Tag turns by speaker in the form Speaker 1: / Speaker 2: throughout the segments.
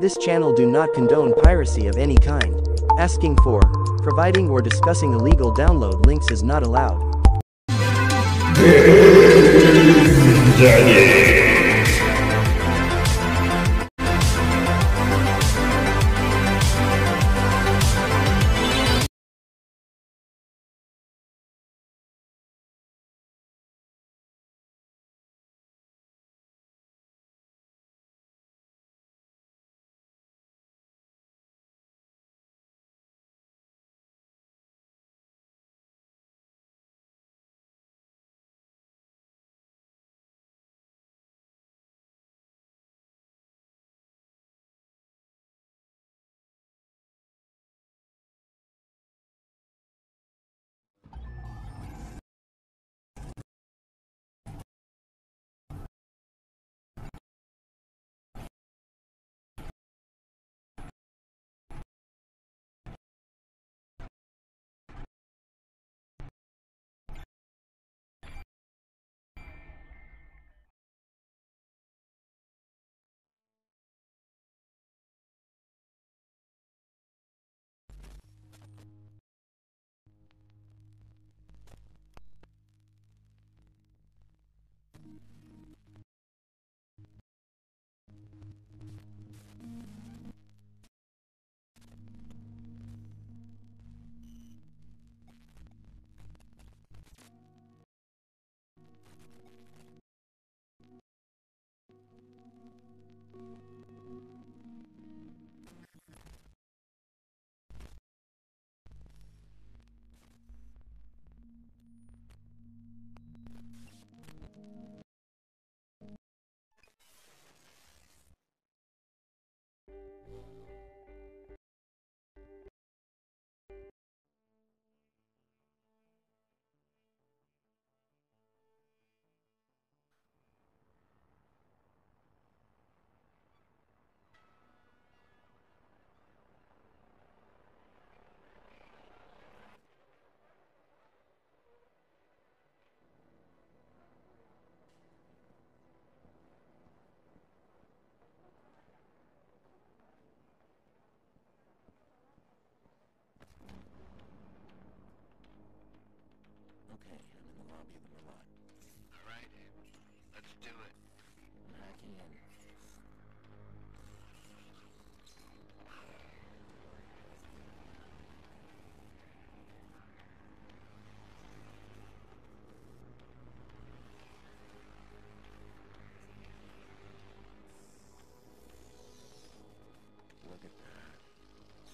Speaker 1: This channel do not condone piracy of any kind. Asking for, providing or discussing illegal download links is not allowed.
Speaker 2: Let's do it.
Speaker 3: Hacking in. Look at that.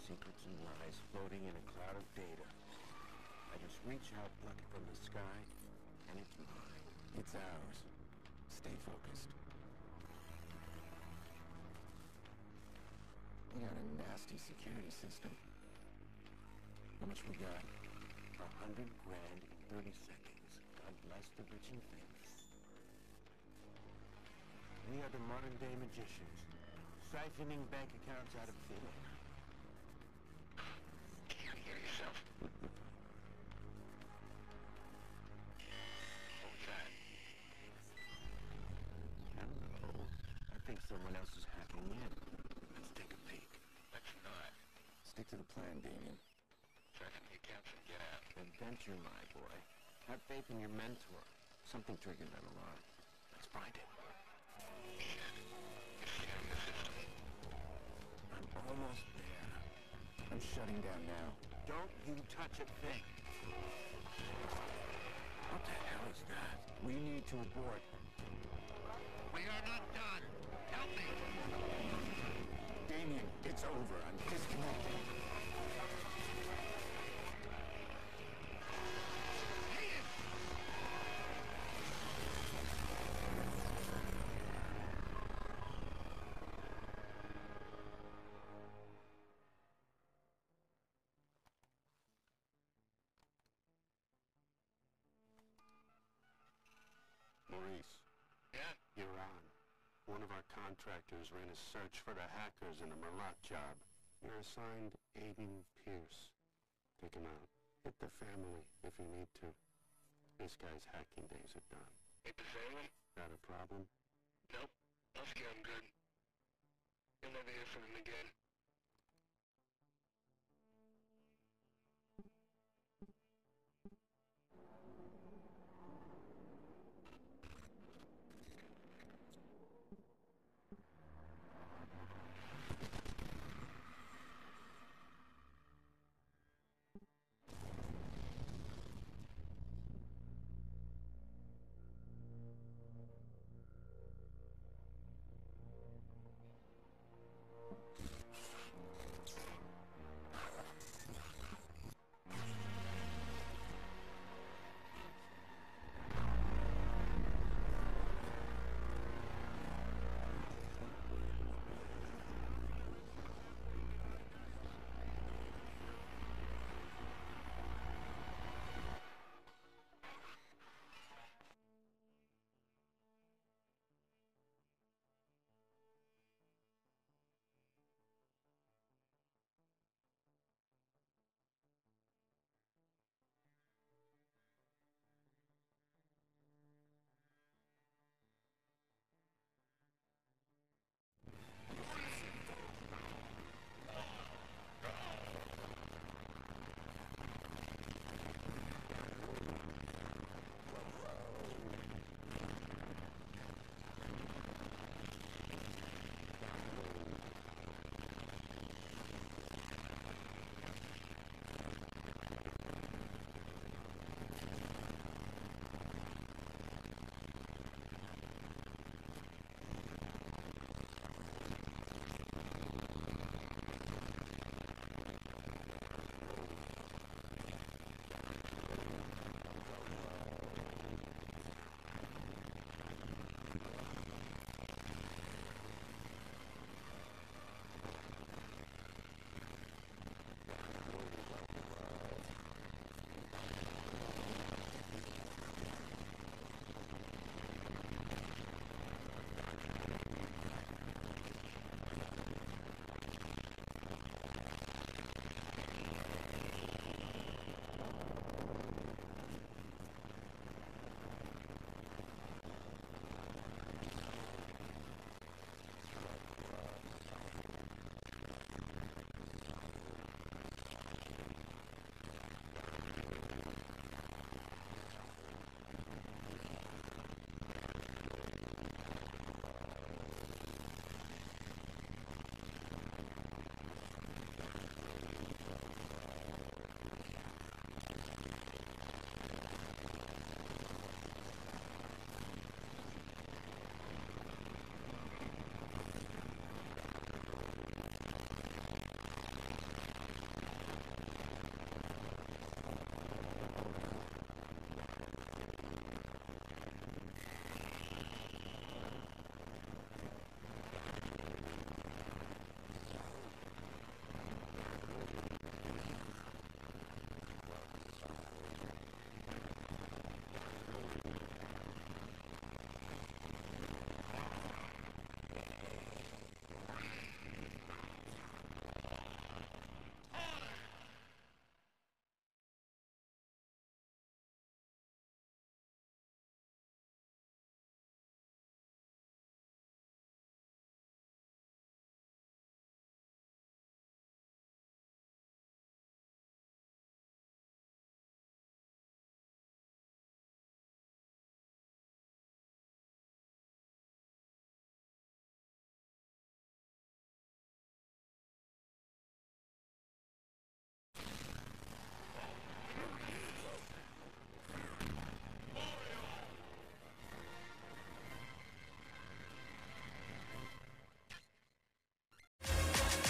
Speaker 3: Secrets and lies floating in a cloud of data. I just reach out, pluck it from the sky, and it's mine. It's ours. Stay focused. We got a nasty security system. How much we got? A hundred grand in 30 seconds. God bless the rich and famous. We are the modern day magicians, siphoning bank accounts out of thin air. Stick to the plan, Damien.
Speaker 2: Checking the accounts and get out.
Speaker 3: Adventure, my boy. Have faith in your mentor. Something triggered that alarm. Let's find it.
Speaker 2: Shit. It's scanning the system.
Speaker 3: I'm almost there. I'm shutting down now. Don't you touch a thing. What the hell is that? We need to abort.
Speaker 4: Maurice,
Speaker 2: Yeah?
Speaker 4: you're on. One of our contractors ran a search for the hackers in the Merlaut job. You're assigned Aiden Pearce. Take him out. Hit the family if you need to. This guy's hacking days are done.
Speaker 2: Hit the family?
Speaker 4: Got a problem?
Speaker 2: Nope. I'll scare him good. You'll never hear from him again.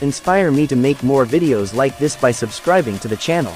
Speaker 1: Inspire me to make more videos like this by subscribing to the channel.